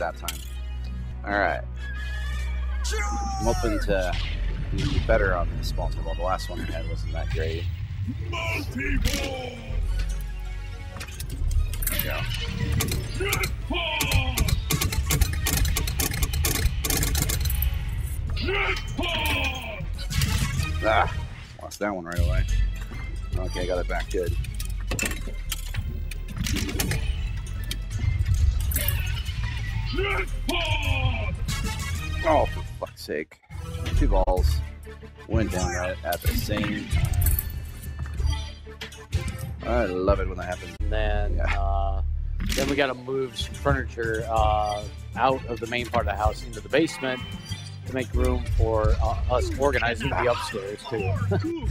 that time. All right. I'm open to be better on this multi-ball. The last one I had wasn't that great. There we go. Ah, lost that one right away. Okay, I got it back good. Oh, for fuck's sake. Two balls went down right at the same time. I love it when that happens. And then, Yeah. uh, then we got to move some furniture uh, out of the main part of the house into the basement to make room for uh, us organizing the upstairs too.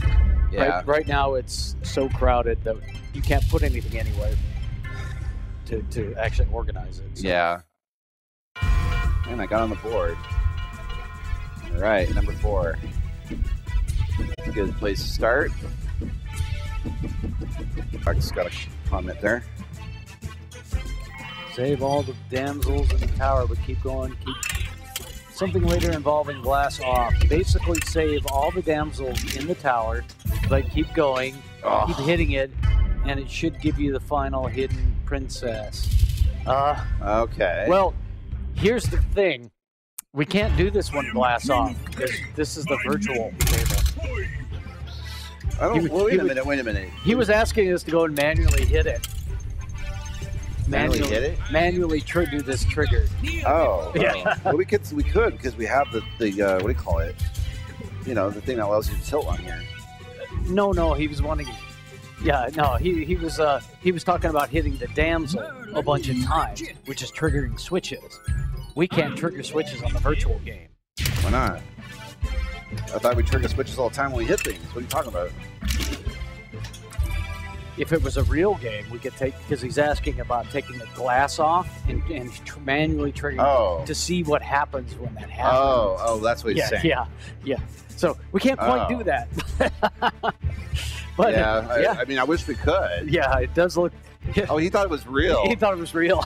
Yeah. Right, right now, it's so crowded that you can't put anything anywhere to, to actually organize it. So- Yeah. And I got on the board. All right, number four. Good place to start. I just got a comment there. Save all the damsels in the tower, but keep going. Keep something later involving glass off. Basically, save all the damsels in the tower, but keep going. Keep Oh, hitting it, and it should give you the final hidden princess. Uh, okay. well, here's the thing: we can't do this one glass off this is the virtual table. I don't, he well, wait a was- minute, wait a minute. He was asking us to go and manually hit it. Manually hit it? Manually tr- do this trigger. Oh, Yeah. oh. well, we could we could because we have the the uh, what do you call it? You know, the thing that allows you to tilt on here. No, no, he was wanting. Yeah, no, he he was uh he was talking about hitting the damsel a bunch of times, which is triggering switches. We can't trigger switches on the virtual game. Why not? I thought we trigger switches all the time when we hit things. What are you talking about? If it was a real game, we could take because he's asking about taking the glass off and, and tr- manually triggering Oh, to see what happens when that happens. oh, oh, that's what he's yeah, saying. yeah, yeah. So we can't quite Oh. do that. but yeah, I, yeah, I mean, I wish we could. yeah, it does look. Oh, he thought it was real. He thought it was real.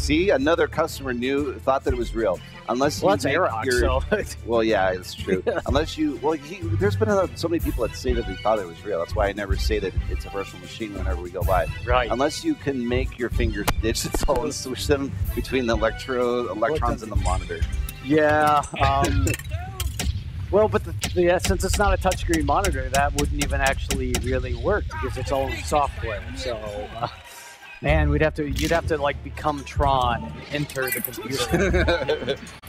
See, another customer knew thought that it was real. Unless you well, that's Aerox, your- so Well, yeah, it's true. Unless you, well, he, there's been so many people that say that they thought it was real. That's why I never say that it's a virtual machine whenever we go by. right. Unless you can make your fingers digital and switch them between the electro electrons and the monitor. Yeah. Um, well, but the, yeah, since it's not a touchscreen monitor, that wouldn't even actually really work because it's all software. So, uh, man, we'd have to you'd have to like become Tron and enter the computer.